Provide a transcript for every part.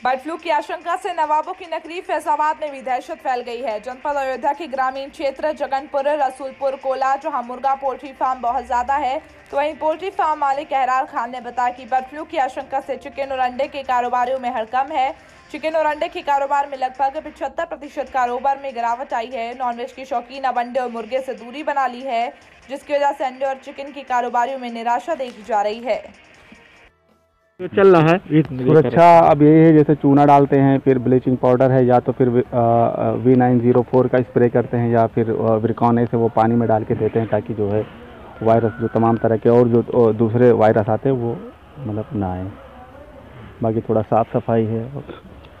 Bird flu की आशंका से नवाबों की नगरी फैजाबाद में भी दहशत फैल गई है। जनपद अयोध्या के ग्रामीण क्षेत्र जगनपुर, रसूलपुर, कोला, जहाँ मुर्गा पोल्ट्री फार्म बहुत ज़्यादा है तो वहीं पोल्ट्री फार्म मालिक कहरार खान ने बताया कि बर्ड फ्लू की आशंका से चिकन और अंडे के कारोबारियों में हड़कम है। चिकन और अंडे के कारोबार में लगभग पिछहत्तर प्रतिशत कारोबार में गिरावट आई है। नॉनवेज की शौकीन अब अंडे और मुर्गे से दूरी बना ली है, जिसकी वजह से अंडे और चिकन के कारोबारियों में निराशा देखी जा रही है। जो चल रहा है सुरक्षा अब यही है जैसे चूना डालते हैं फिर ब्लीचिंग पाउडर है या तो फिर वी नाइन ज़ीरो फोर का स्प्रे करते हैं या फिर विरकॉन से वो पानी में डाल के देते हैं ताकि जो है वायरस जो तमाम तरह के और जो दूसरे वायरस आते हैं वो मतलब ना आए। बाकी थोड़ा साफ़ सफ़ाई है।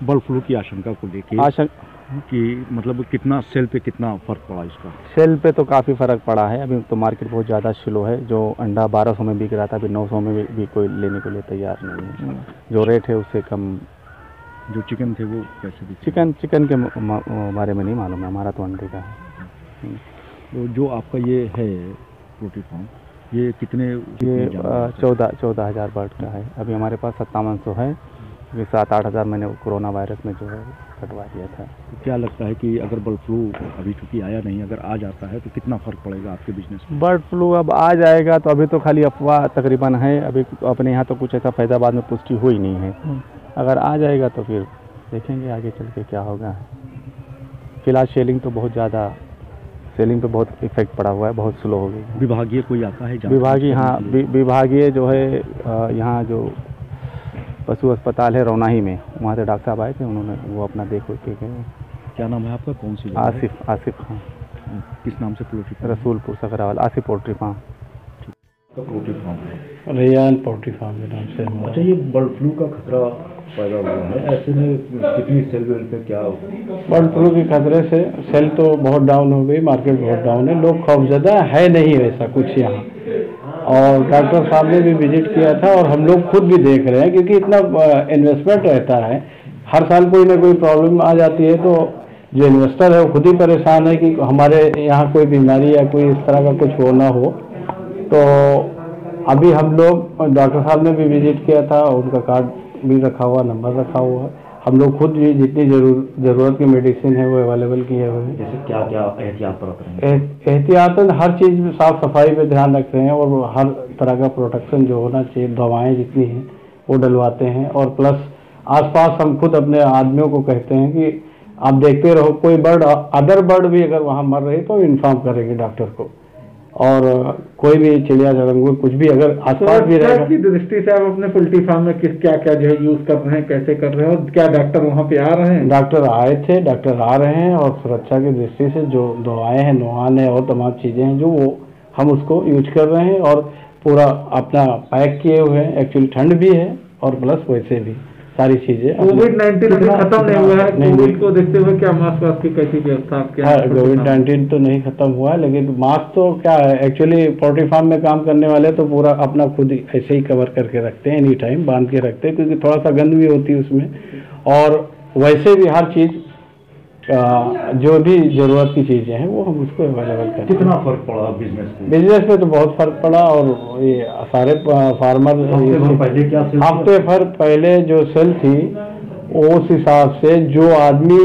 बर्ड फ्लू की आशंका को लेके आशंक कि मतलब कितना सेल पे कितना फ़र्क पड़ा इसका? सेल पे तो काफ़ी फ़र्क पड़ा है। अभी तो मार्केट बहुत ज़्यादा स्लो है। जो अंडा बारह सौ में बिक रहा था अभी नौ सौ में भी, भी कोई लेने के लिए तैयार नहीं है। जो रेट है उससे कम। जो चिकन थे वो कैसे बिके? चिकन चिकन के बारे में नहीं मालूम है। हमारा तो अंडे का है। तो जो आपका ये है पोल्ट्री फार्म ये कितने ये? चौदह चौदह हज़ार बर्ड का है। अभी हमारे पास सत्तावन सौ है। क्योंकि सात आठ हज़ार मैंने कोरोना वायरस में जो है कटवा दिया था। क्या लगता है कि अगर बर्ड फ्लू अभी चूँकि आया नहीं अगर आ जाता है तो कितना फ़र्क पड़ेगा आपके बिज़नेस में? बर्ड फ्लू अब आ जाएगा तो अभी तो खाली अफवाह तकरीबन है। अभी अपने यहाँ तो कुछ ऐसा फैजाबाद में पुष्टि हुई नहीं है। अगर आ जाएगा तो फिर देखेंगे आगे चल के क्या होगा। फ़िलहाल सेलिंग तो बहुत ज़्यादा सेलिंग पे बहुत इफ़ेक्ट पड़ा हुआ है बहुत स्लो हो गई विभागीय कोई आता है विभागीय हाँ विभागीय जो है यहाँ जो पशु अस्पताल है रौनाही में। वहाँ से डॉक्टर साहब आए थे उन्होंने वो अपना देख के गए क्या नाम है आपका? कौन सी आसिफ आसिफ खान। किस नाम से poultry farm Rasulpur Sakrawal Asif poultry farm. Poultry farm है। रेयान पोल्ट्री फार्म के नाम से अच्छा ये बर्ड फ्लू का खतरा पैदा हुआ है। ऐसे में कितनी सेल वेल पे क्या बर्ड फ्लू के खतरे से सेल तो बहुत डाउन हो गई मार्केट बहुत डाउन है। लोग खौफजदा है नहीं वैसा कुछ यहाँ। और डॉक्टर साहब ने भी विज़िट किया था और हम लोग खुद भी देख रहे हैं, क्योंकि इतना इन्वेस्टमेंट रहता है। हर साल कोई ना कोई प्रॉब्लम आ जाती है तो जो इन्वेस्टर है वो खुद ही परेशान है कि हमारे यहाँ कोई बीमारी या कोई इस तरह का कुछ हो ना हो। तो अभी हम लोग, डॉक्टर साहब ने भी विज़िट किया था उनका कार्ड भी रखा हुआ नंबर रखा हुआ है। हम लोग खुद भी जितनी ज़रूर ज़रूरत की मेडिसिन है वो अवेलेबल की है हैं जैसे क्या क्या एहतियात बरत एहतियातन हर चीज़ में साफ़ सफ़ाई पे ध्यान रख रहे हैं और हर तरह का प्रोटेक्शन जो होना चाहिए दवाएँ जितनी हैं वो डलवाते हैं। और प्लस आसपास हम खुद अपने आदमियों को कहते हैं कि आप देखते रहो कोई बर्ड अदर बर्ड भी अगर वहाँ मर रही तो इन्फॉर्म करेंगे डॉक्टर को। और कोई भी चिड़िया चरंगुर कुछ भी अगर आसपास भी रहेगा। की दृष्टि से आप अपने पोल्ट्री फार्म में किस क्या क्या जो है यूज़ कर रहे हैं कैसे कर रहे हैं और क्या डॉक्टर वहाँ पे आ रहे हैं? डॉक्टर आए थे डॉक्टर आ रहे हैं और सुरक्षा की दृष्टि से जो दवाएँ हैं नुहान है और तमाम चीज़ें हैं जो वो हम उसको यूज़ कर रहे हैं और पूरा अपना पैक किए हुए हैं। एक्चुअली ठंड भी है और प्लस वैसे भी। सारी चीज़ें। कोविड नाइन्टीन अभी खत्म नहीं हुआ है। नहीं, कोविड को देखते हुए क्या मास्क वास्क की कैसी व्यवस्था आपके हाँ? कोविड नाइन्टीन तो नहीं खत्म हुआ है लेकिन मास्क तो क्या है एक्चुअली पोल्ट्री फार्म में काम करने वाले तो पूरा अपना खुद ऐसे ही कवर करके रखते हैं एनी टाइम बाँध के रखते हैं क्योंकि थोड़ा सा गंद भी होती है उसमें। और वैसे भी हर चीज़ जो भी ज़रूरत की चीज़ें हैं वो हम उसको अवेलेबल करते हैं। कितना फ़र्क पड़ा बिज़नेस में बिज़नेस में तो बहुत फ़र्क पड़ा और ये सारे फार्मर हफ़्ते भर पहले क्या हफ़्ते भर पहले जो सेल थी उस हिसाब से जो आदमी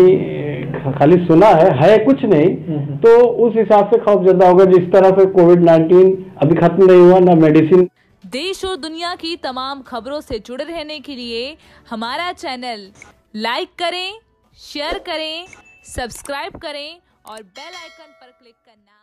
खाली सुना है है कुछ नहीं तो उस हिसाब से खौफ ज़्यादा होगा। जिस तरह से कोविड नाइन्टीन अभी खत्म नहीं हुआ ना मेडिसिन देश और दुनिया की तमाम खबरों से जुड़े रहने के लिए हमारा चैनल लाइक करें शेयर करें सब्सक्राइब करें और बेल आइकन पर क्लिक करना